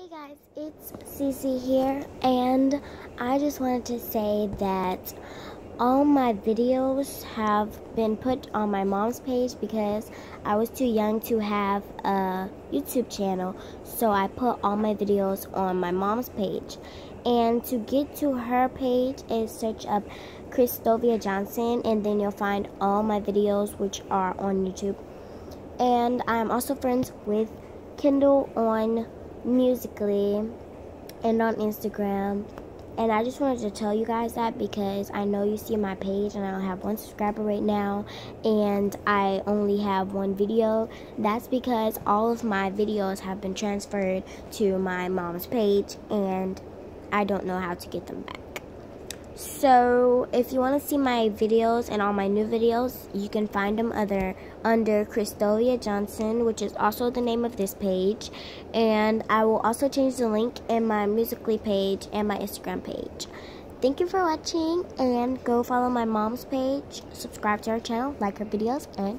Hey guys, it's Cece here, and I just wanted to say that all my videos have been put on my mom's page because I was too young to have a YouTube channel, so I put all my videos on my mom's page. And to get to her page is search up Christovia Johnson, and then you'll find all my videos which are on YouTube. And I'm also friends with Kendall on Musically and on Instagram. And I just wanted to tell you guys that because I know you see my page and I don't have one subscriber right now and I only have one video. That's because all of my videos have been transferred to my mom's page and I don't know how to get them back. So if you want to see my videos and all my new videos, you can find them other under Christovia Johnson, which is also the name of this page. And I will also change the link in my Musically page and my Instagram page. Thank you for watching and go follow my mom's page, subscribe to her channel, like her videos, and